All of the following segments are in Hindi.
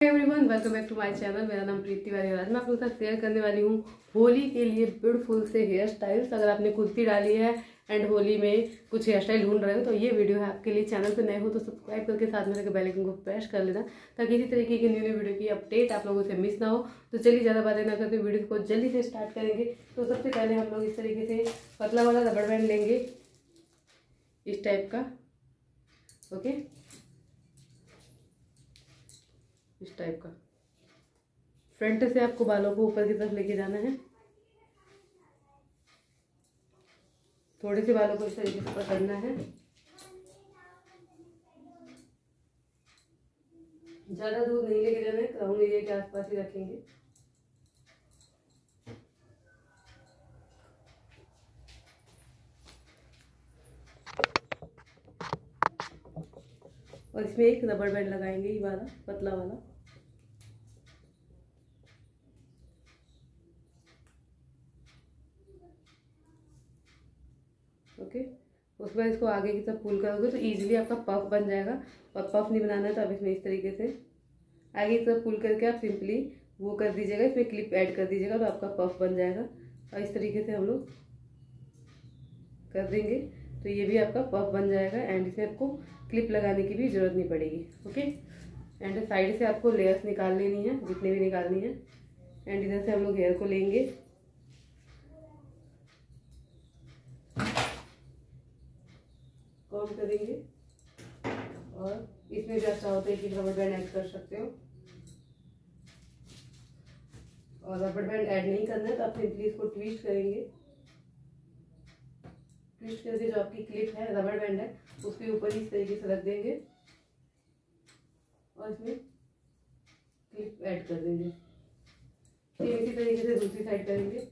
Everyone welcome back to my channel मेरा नाम प्रीति वाली आज मैं आप लोगों के साथ शेयर करने वाली हूँ होली के लिए ब्यूटीफुल से हेयर स्टाइल्स अगर आपने कुर्ती डाली है एंड होली में कुछ हेयर स्टाइल ढूंढ रहे हो तो ये वीडियो है आपके लिए। चैनल पे नए हो तो सब्सक्राइब करके साथ में बेल आइकन को प्रेस कर लेना ताकि इसी तरीके की न्यू न्यू वीडियो की अपडेट आप लोगों से मिस ना हो। तो चलिए ज़्यादा बातें ना करते वीडियो को जल्दी से स्टार्ट करेंगे। तो सबसे पहले हम लोग इस तरीके से पतला वाला रबड़ बैंड लेंगे, इस टाइप का। ओके इस टाइप का। फ्रंट से आपको बालों को ऊपर की तरफ़ लेके जाना है। थोड़े से बालों को इस तरीके से पकड़ना है। ज़्यादा दूर नहीं लेके जाना है क्राउन एरिया के आसपास ही रखेंगे। और इसमें एक रबड़ बैंड लगाएँगे, ये वाला, पतला वाला ओके उसके बाद इसको आगे की तरफ़ पुल करोगे तो ईजिली आपका पफ बन जाएगा। और पफ नहीं बनाना है तो आप इसमें इस तरीके से आगे की तरफ़ पुल करके आप सिंपली वो कर दीजिएगा, इसमें क्लिप ऐड कर दीजिएगा तो आपका पफ बन जाएगा। और इस तरीके से हम लोग कर देंगे। तो ये भी आपका पफ बन जाएगा एंड इसमें आपको क्लिप लगाने की भी ज़रूरत नहीं पड़ेगी ओके एंड साइड से आपको लेयर्स निकाल लेनी है, जितने भी निकालनी है। एंड इधर से हम लोग हेयर को लेंगे कॉम करेंगे और इसमें भी आप चाहो तो एक रबड़ बैंड ऐड कर सकते हो। और रबड़ बैंड ऐड नहीं करना है तो आप सिंपली इसको ट्विस्ट करेंगे। ट्विस्ट करके जो आपकी क्लिप है रबड़ बैंड है, उसके ऊपर इस तरीके से रख देंगे। और इसमें क्लिप ऐड कर देंगे। फिर इसी तरीके से दूसरी साइड करेंगे।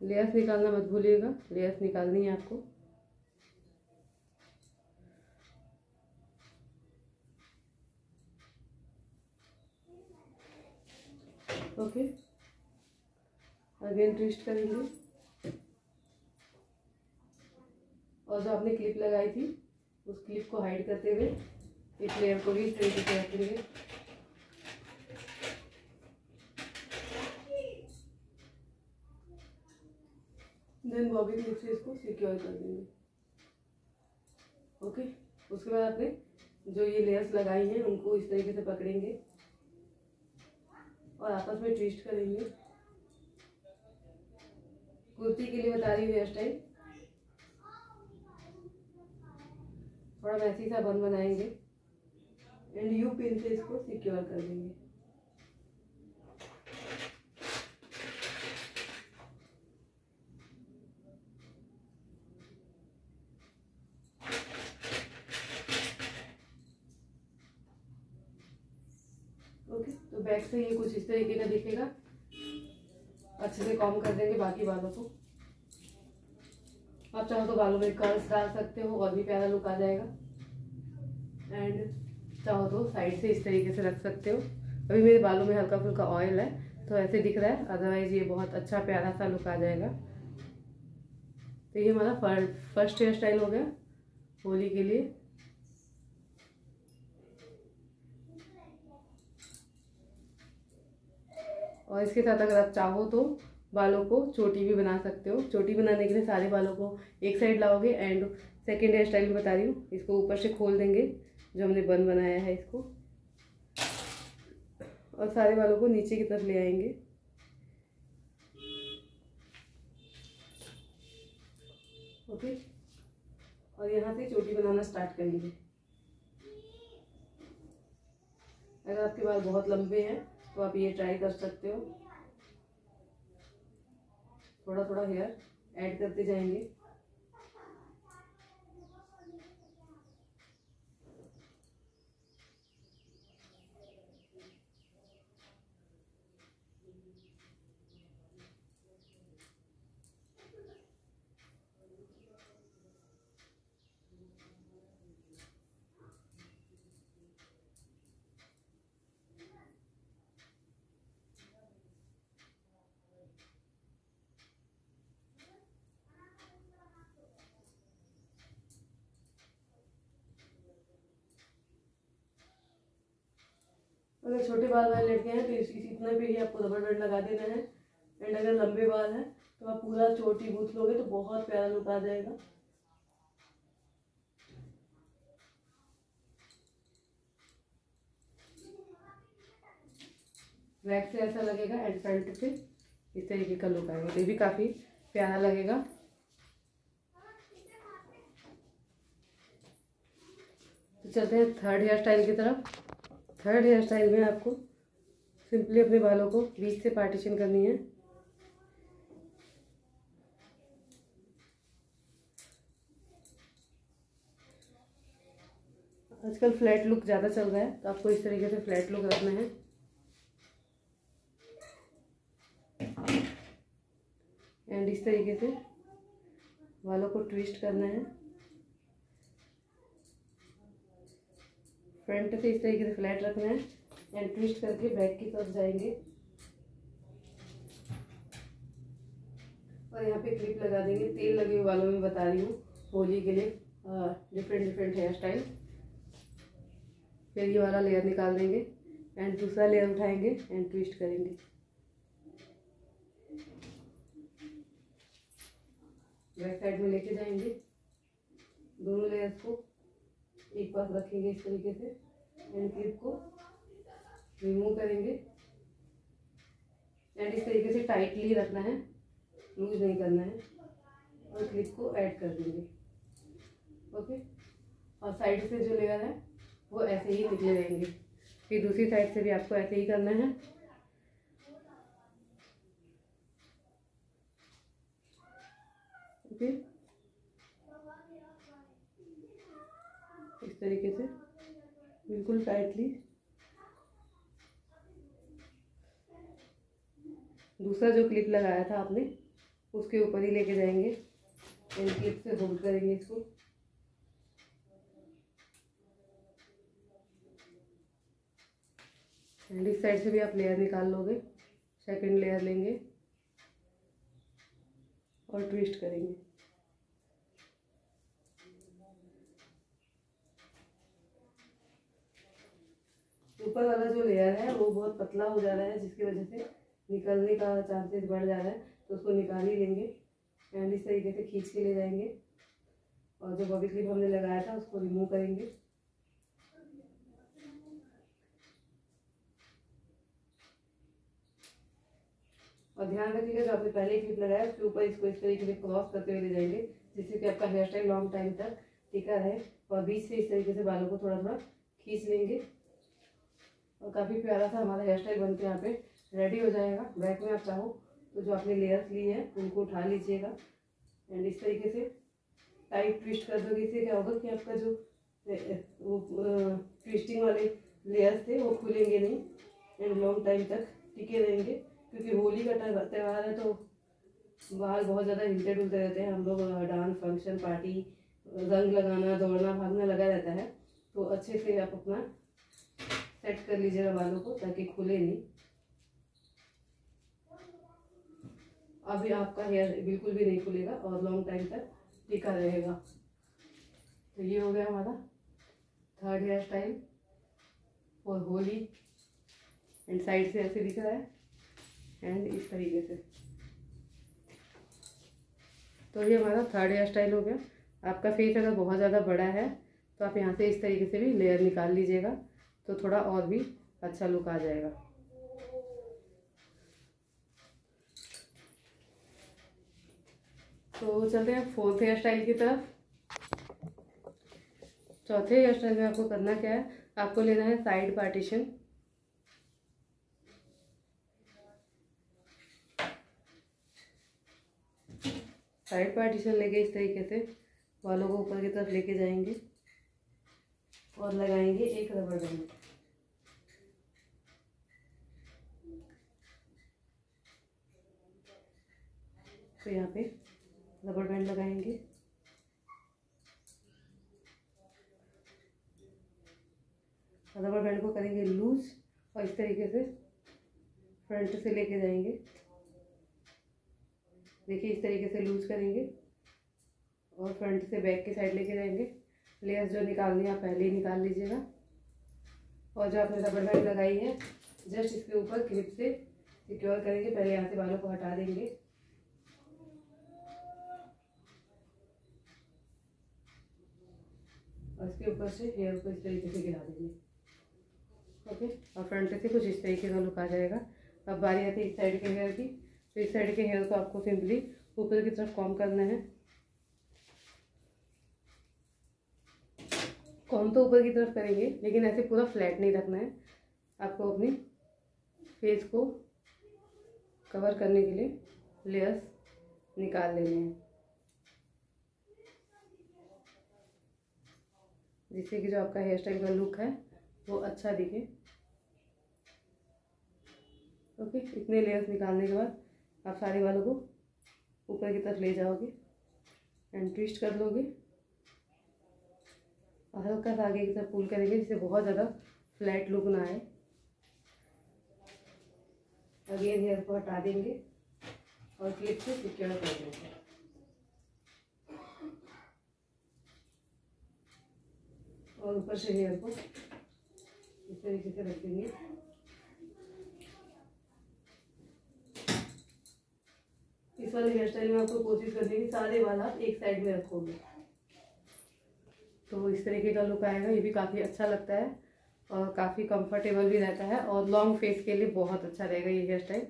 लेयर्स निकालना मत भूलिएगा लेयर्स निकालनी है आपको। ओके, अगेन ट्विस्ट करेंगे। और जो आपने क्लिप लगाई थी, उस क्लिप को हाइड करते हुए इस लेयर को भी इस तरीके से रखेंगे देन बॉबी क्लिप से इसको सिक्योर कर देंगे ओके उसके बाद आपने जो ये लेयर्स लगाई हैं, उनको इस तरीके से पकड़ेंगे। और आपस में ट्विस्ट करेंगे। कुर्ती के लिए बता रही हूँ हेयर स्टाइल थोड़ा वैसी सा बन बनाएँगे। एंड यू पिन से इसको सिक्योर कर देंगे ओके तो बैक से ये कुछ इस तरीके का दिखेगा। अच्छे से कॉम कर देंगे बाकी बालों को। आप चाहो तो बालों में कर्ल्स डाल सकते हो, और भी प्यारा लुक आ जाएगा। एंड चाहो तो साइड से इस तरीके से रख सकते हो। अभी मेरे बालों में हल्का फुल्का ऑयल है तो ऐसे दिख रहा है। अदरवाइज़ ये बहुत अच्छा प्यारा सा लुक आ जाएगा। तो ये हमारा फ़र्स्ट हेयर स्टाइल हो गया होली के लिए। और इसके साथ अगर आप चाहो तो बालों को चोटी भी बना सकते हो। चोटी बनाने के लिए सारे बालों को एक साइड लाओगे एंड सेकेंड हेयर स्टाइल बता रही हूँ। इसको ऊपर से खोल देंगे, जो हमने बन बनाया है इसको। और सारे बालों को नीचे की तरफ़ ले आएँगे। ओके और यहाँ से चोटी बनाना स्टार्ट करेंगे। अगर आपके बाल बहुत लंबे हैं तो आप ये ट्राई कर सकते हो। थोड़ा थोड़ा हेयर ऐड करते जाएँगे। अगर छोटे बाल वाले लड़के हैं तो इस इतना पे ही आपको रबर बैंड लगा देना है। एंड अगर लंबे बाल हैं तो आप पूरा चोटी बूथ लोगे तो बहुत प्यारा लुक आ जाएगा। बैक से ऐसा लगेगा एंड फ्रंट से इस तरीके का लुक आएगा। तो ये भी काफ़ी प्यारा लगेगा। तो चलते हैं थर्ड हेयर स्टाइल की तरफ़। थर्ड हेयर स्टाइल में आपको सिंपली अपने बालों को बीच से पार्टीशन करनी है। आजकल फ्लैट लुक ज़्यादा चल रहा है तो आपको इस तरीके से फ्लैट लुक रखना है। एंड इस तरीके से बालों को ट्विस्ट करना है। फ्रंट से इस तरीके से फ्लैट रखना है एंड ट्विस्ट करके बैक की तरफ़ जाएँगे। और यहाँ पे क्लिप लगा देंगे। तेल लगे हुए बालों में बता रही हूँ, होली के लिए डिफरेंट डिफरेंट हेयर स्टाइल फिर ये वाला लेयर निकाल देंगे एंड दूसरा लेयर उठाएँगे एंड ट्विस्ट करेंगे। बैक साइड में लेके जाएँगे दोनों लेयर्स को। एक पास रखेंगे इस तरीके से एंड क्लिप को रिमूव करेंगे। एंड इस तरीके से टाइटली रखना है लूज नहीं करना है। और क्लिप को ऐड कर देंगे। ओके और साइड से जो लेयर है, वो ऐसे ही निकले रहेंगे। फिर दूसरी साइड से भी आपको ऐसे ही करना है। ओके तरीके से, बिल्कुल टाइटली दूसरा जो क्लिप लगाया था आपने, उसके ऊपर ही लेके जाएँगे। इन क्लिप से होल्ड करेंगे इसको। एंड इस साइड से भी आप लेयर निकाल लोगे। सेकंड लेयर लेंगे। और ट्विस्ट करेंगे। ऊपर वाला जो लेयर है, वो बहुत पतला हो जा रहा है, जिसकी वजह से निकलने का चांसेस बढ़ जा रहा है। तो उसको निकाल ही लेंगे एंड इस तरीके से खींच के ले जाएँगे। और जो बॉबी क्लिप हमने लगाया था, उसको रिमूव करेंगे। और ध्यान रखिएगा, जो आपने पहले क्लिप लगाया, उसके ऊपर इसको इस तरीके से क्रॉस करते हुए ले जाएँगे, जिससे कि आपका हेयर स्टाइल लॉन्ग टाइम तक टिका रहे और बीच से इस तरीके से बालों को थोड़ा थोड़ा खींच लेंगे। और काफ़ी प्यारा सा हमारा हेयर स्टाइल बनकर यहाँ पे रेडी हो जाएगा। बैक में आप चाहो तो जो आपने लेयर्स ली है, उनको उठा लीजिएगा। एंड इस तरीके से टाइट ट्विस्ट कर दोगे। इससे क्या होगा कि आपका जो वो ट्विस्टिंग वाले लेयर्स थे, वो खुलेंगे नहीं। एंड लॉन्ग टाइम तक टिके रहेंगे। क्योंकि होली का त्यौहार है तो बाहर बहुत ज़्यादा हिलते डुलते रहते हैं। हम लोग डांस फ़ंक्शन पार्टी रंग लगाना, दौड़ना, भागना लगा रहता है। तो अच्छे से आप अपना सेट कर लीजिएगा बालों को ताकि खुले नहीं। अभी आपका हेयर बिल्कुल भी नहीं खुलेगा और लॉन्ग टाइम तक टिका रहेगा। तो ये हो गया हमारा थर्ड हेयर स्टाइल और होली। एंड साइड से ऐसे दिख रहा है। एंड इस तरीके से। तो ये हमारा थर्ड हेयर स्टाइल हो गया। आपका फेस अगर बहुत ज़्यादा बड़ा है तो आप यहाँ से इस तरीके से भी लेयर निकाल लीजिएगा। तो थोड़ा और भी अच्छा लुक आ जाएगा। तो चलते हैं फोर्थ हेयर स्टाइल की तरफ़। चौथे हेयर स्टाइल में आपको करना क्या है? आपको लेना है साइड पार्टीशन साइड पार्टीशन लेके इस तरीके से बालों को ऊपर की तरफ़ लेके जाएँगे और लगाएँगे एक रबर बैंड तो यहाँ पे रबर बैंड लगाएँगे। रबर बैंड को करेंगे लूज और इस तरीके से फ्रंट से लेके जाएँगे। देखिए इस तरीके से लूज करेंगे और फ्रंट से बैक की साइड लेके जाएँगे। लेयर्स जो निकालनी है आप पहले ही निकाल लीजिएगा। और जो आपने रबर बैंड लगाई है जस्ट इसके ऊपर क्लिप से सिक्योर करेंगे। पहले यहाँ से बालों को हटा देंगे। और इसके ऊपर से हेयर को इस तरीके से गिरा देंगे। ओके और फ्रंट से कुछ इस तरीके का लुक आ जाएगा। अब बारी आती है इस साइड के हेयर की। तो इस साइड के हेयर को आपको सिंपली ऊपर की तरफ़ कॉम करना है। कॉम तो ऊपर की तरफ़ करेंगे, लेकिन ऐसे पूरा फ्लैट नहीं रखना है। आपको अपनी फेस को कवर करने के लिए लेयर्स निकाल लेने हैं। जिससे कि जो आपका हेयर स्टाइल का लुक है, वो अच्छा दिखे। ओके इतने लेयर्स निकालने के बाद आप सारे बालों को ऊपर की तरफ़ ले जाओगे एंड ट्विस्ट कर लोगे। और हल्का सा आगे की तरफ़ पुल करेंगे, जिससे बहुत ज़्यादा फ्लैट लुक ना आए। अगेन हेयर को हटा देंगे और क्लिप से सिक्योर कर देंगे और ऊपर से हेयर को इस तरीके से रख देंगे इस वाले हेयर स्टाइल में आपको कोशिश करनी है सारे बाल आप एक साइड में रखोगे। तो इस तरीके का लुक आएगा, ये भी काफ़ी अच्छा लगता है और काफ़ी कंफर्टेबल भी रहता है और लॉन्ग फेस के लिए बहुत अच्छा रहेगा ये हेयर स्टाइल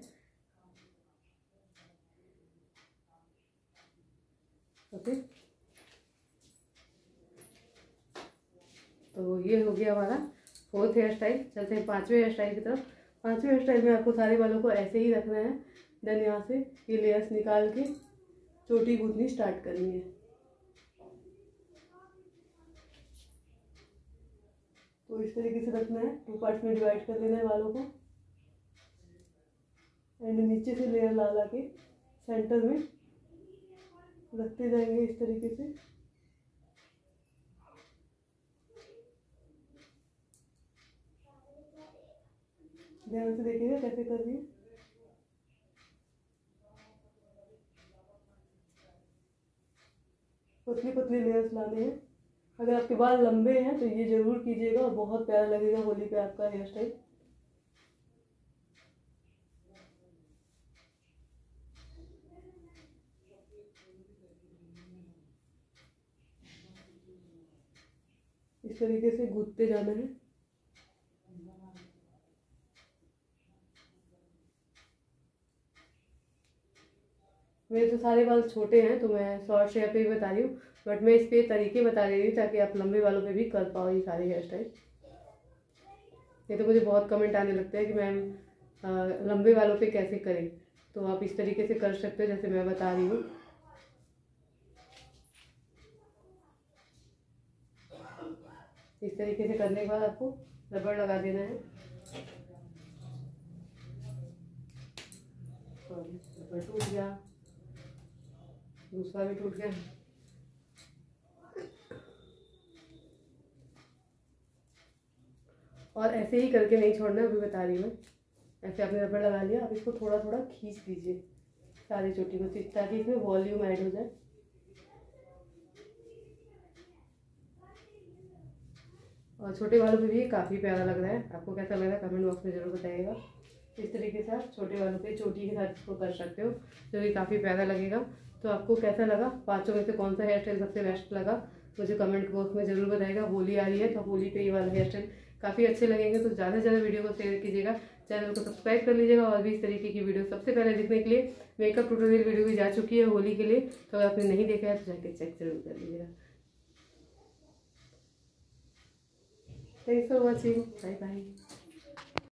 ओके तो ये हो गया हमारा फोर्थ हेयर स्टाइल चलते हैं पाँचवें हेयर स्टाइल की तरफ़। पाँचवें हेयर स्टाइल में आपको सारे बालों को ऐसे ही रखना है, देन यहाँ से ये लेयर्स निकाल के चोटी गूंथनी स्टार्ट करनी है तो इस तरीके से रखना है टू पार्ट्स में डिवाइड कर लेना है बालों को। एंड नीचे से लेयर ला ला के सेंटर में रखते जाएँगे इस तरीके से। ध्यान से देखिएगा, कैसे कर रही है? पतली पतली लेयर्स लाने हैं। अगर आपके बाल लंबे हैं तो ये ज़रूर कीजिएगा और बहुत प्यारा लगेगा होली पे आपका हेयर स्टाइल इस तरीके से गूंथते जाना है। मेरे तो सारे बाल छोटे हैं तो मैं शॉर्ट शेयर पे भी बता रही हूँ बट मैं इस पर तरीके बता रही हूँ ताकि आप लंबे बालों पे भी कर पाओ ये सारे हेयर स्टाइल ये तो मुझे बहुत कमेंट आने लगते हैं कि मैम लंबे बालों पे कैसे करें? तो आप इस तरीके से कर सकते हो, जैसे मैं बता रही हूँ। इस तरीके से करने के बाद आपको रबड़ लगा देना है। टूट गया। दूसरा भी टूट गया। और ऐसे ही करके नहीं छोड़ना, अभी बता रही हूँ ऐसे आपने रबड़ लगा लिया, आप इसको थोड़ा थोड़ा खींच दीजिए सारी चोटी को ताकि इसमें वॉल्यूम ऐड हो जाए। और छोटे वालों पे भी काफ़ी प्यारा लग रहा है। आपको कैसा लग रहा है, कमेंट बॉक्स में ज़रूर बताइएगा। इस तरीके से आप छोटे वालों पे, चोटी के साथ इसको कर सकते हो, जो कि काफ़ी प्यारा लगेगा। तो आपको कैसा लगा? पाँचों में से कौन सा हेयर स्टाइल सबसे बेस्ट लगा? मुझे कमेंट बॉक्स में ज़रूर बताएगा। होली आ रही है तो होली पे ये वाला हेयर स्टाइल काफ़ी अच्छे लगेंगे। तो ज़्यादा से ज़्यादा वीडियो को शेयर कीजिएगा। चैनल को सब्सक्राइब कर लीजिएगा और भी इस तरीके की वीडियो सबसे पहले देखने के लिए मेकअप ट्यूटोरियल वीडियो भी जा चुकी है होली के लिए। तो अगर आपने नहीं देखा है तो जाके चेक ज़रूर कर लीजिएगा। Thanks for watching bye bye